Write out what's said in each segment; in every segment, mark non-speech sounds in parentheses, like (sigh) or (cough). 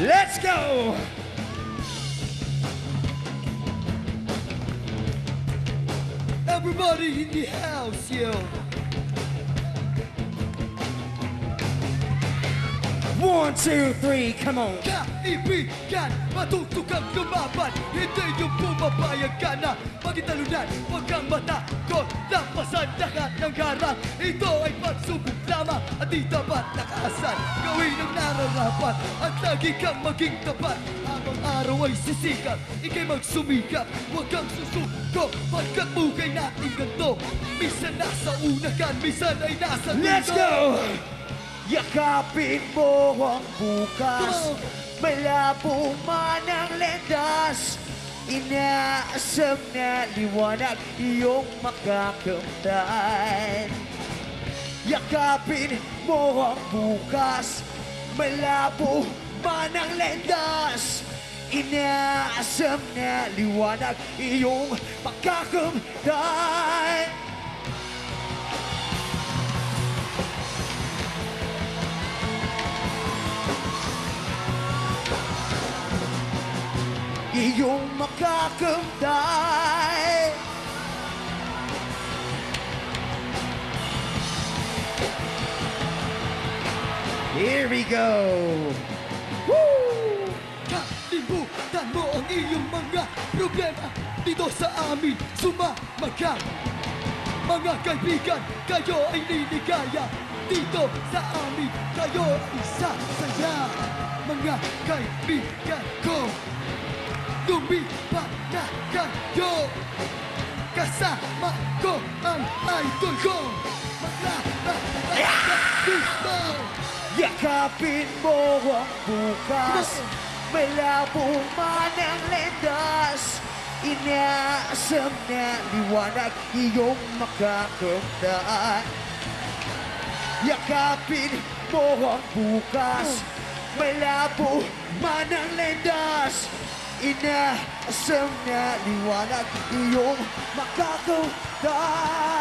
Let's go! Everybody in the house, yo. One, two, three, come on. Kaibigan, matutukang lumaban Hindi yung pumapayag ka na Magitalunan, huwag kang matakot Lampasan lahat ng harang Ito ay pagsubok lamang At di dapat nakasan Gawin ang nararapat At lagi kang maging tapat. Habang araw ay sisikat Ika'y magsumikap. Huwag kang susuko Pagkat mukay natin ganito Minsan nasa unakan Minsan ay nasa dulo. Let's go! Yakapin mo ang bukas. Malabo man ang lendas. Inaasam na liwanag iyong makakamtan. Yakapin mo ang bukas. Malabo lendas Inaasam na liwanag iyong iyong makakamtan Here we go! Mo ang iyong mga problema. Dito sa amin, sumama ka. Mga kaibigan, kayo ay liligaya Dito sa amin, kayo ay sasaya. Mga kaibigan ko Lumipat na kayo. Kasama ko ang idol ko. Yakapin mo ang bukas Malabo man ang lendas Inaasam na liwanag iyong makakamtan. Yakapin mo ang bukas. Malabo man ang lendas Inaasam na liwanag iyong makakamtan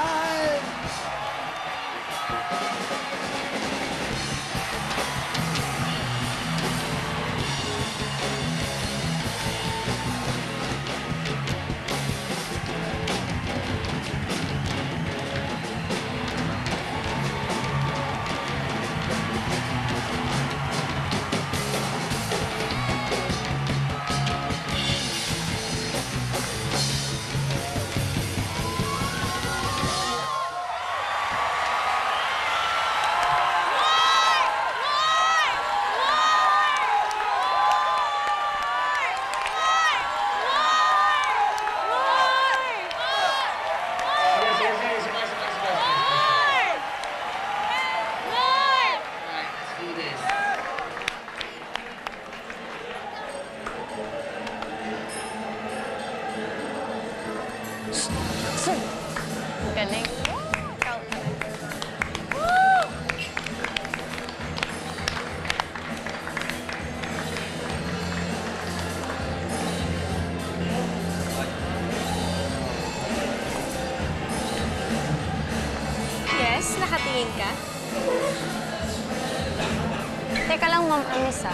Teka lang, Ma'am Anissa.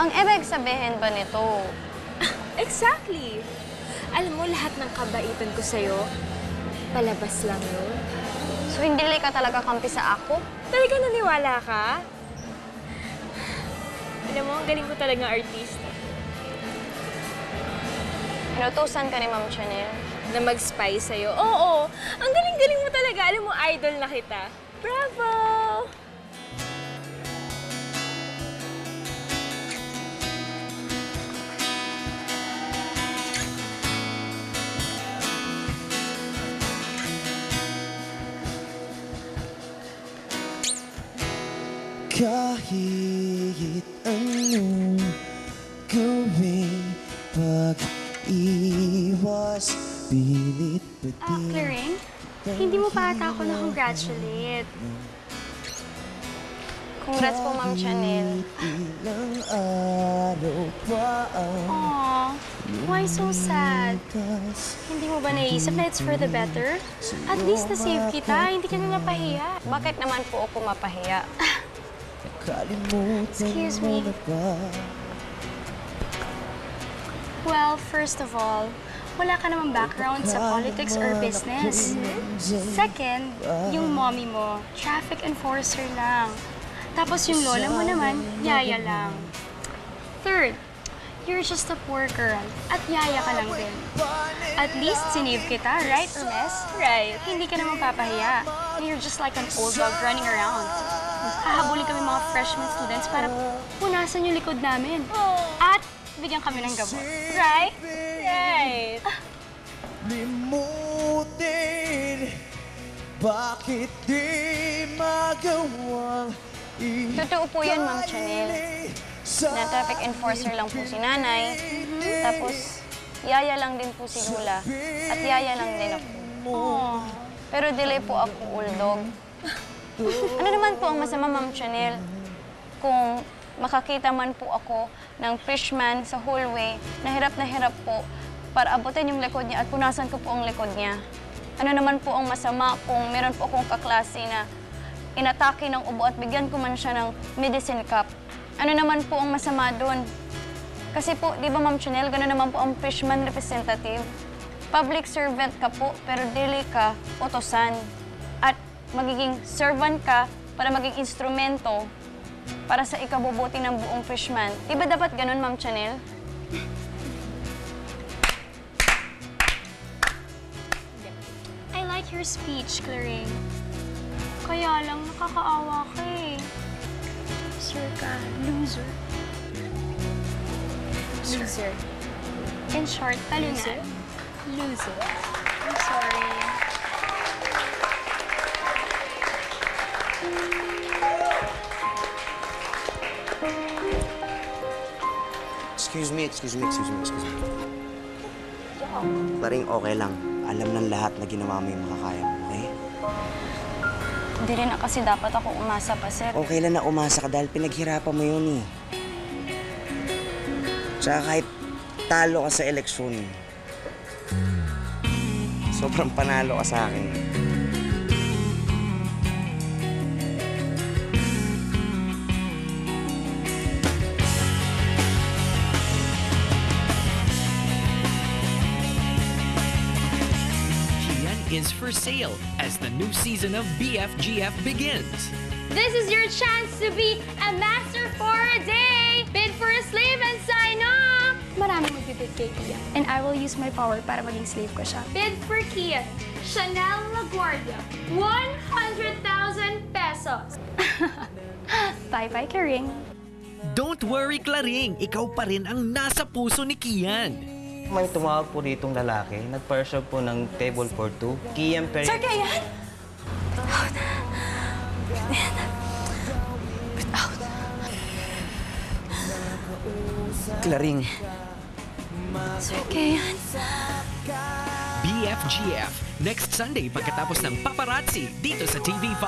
Ang ibig sabihin ba nito, (laughs) Exactly. Alam mo, lahat ng kabaitan ko sa'yo, palabas lang yun. so hindi ka talaga kampi sa ako? Talaga naniwala ka? Alam mo, ang galing ko talaga artista. Inutusan ka ni Ma'am Chanel. Na mag-spy sa'yo. Oo, ang galing-galing mo talaga. Alam mo, idol na kita. Bravo! Kahit anong gawing pag-iwas Pilit pa Ah, din Claring, hindi mo pa ata ako na-congratulate. Congrats po, Ma'am Chanel. Ilang araw pa ang Aw, why so sad? tas Hindi mo ba naisip na it's for the better? At least na-save kita, hindi ka na napahiya. Bakit naman po ako mapahiya? (laughs) Excuse me. Well, first of all, wala ka namang background sa politics or business. Second, yung mommy mo, traffic enforcer lang. Tapos yung lola mo naman, yaya lang. Third, you're just a poor girl at yaya ka lang din. At least sinave kita, right, Hermes? Right. Hindi ka naman papahiya. You're just like an old dog running around. Hahabulin kami mga freshman students para punasan yung likod namin. At bigyan kami ng gamot. Right? Right. Limutin Bakit di magawang Totoo po yun, Ma'am Chanel. Na traffic enforcer lang po si nanay. Tapos, yaya lang din po si Lula. At yaya lang din ako. Pero delay po ako, uldog. Ano naman po ang masama, Ma'am Chanel? Kung makakita man po ako ng fishman sa hallway, na hirap na hirap po para abutin yung likod niya at punasan ko po ang likod niya. Ano naman po ang masama kung meron po akong kaklase na inatake ng ubo at bigyan ko man siya ng medicine cup. Ano naman po ang masama doon? Kasi po, di ba Ma'am Chanel, gano'n naman po ang fishman representative. Public servant ka po, pero dili ka utosan. Magiging servant ka para maging instrumento para sa ikabubuti ng buong fishman. Di ba dapat ganun, Ma'am Chanel? I like your speech, Claring. Kaya lang, nakakaawa ka eh. Loser ka. Loser. Loser. In short, talunan. Loser. I'm Excuse me, excuse me, excuse me, excuse me. Paring okay lang. Alam ng lahat na ginawa mo yung makakaya mo, okay? Hindi rin na kasi dapat ako umasa pa, sir. Okay lang na umasa ka dahil pinaghirapan mo yun eh. Tsaka kahit talo ka sa eleksyon, sobrang panalo ka sa akin. Is for sale as the new season of BFGF begins. This is your chance to be a master for a day! Bid for a slave and sign up! Maraming magbibid kay Kia. And I will use my power para maging slave ko siya. Bid for Kia. Chanel LaGuardia. 100,000 pesos. (laughs) Bye-bye, Karing. Don't worry, Claring. Ikaw pa rin ang nasa puso ni Kian. May tumawag po ditong lalaki. Nag-serve po ng table for two. Kiam Peri... Sir Kayan! Klaring, Sir Kayan! BFGF next Sunday pagkatapos ng paparazzi dito sa TV5.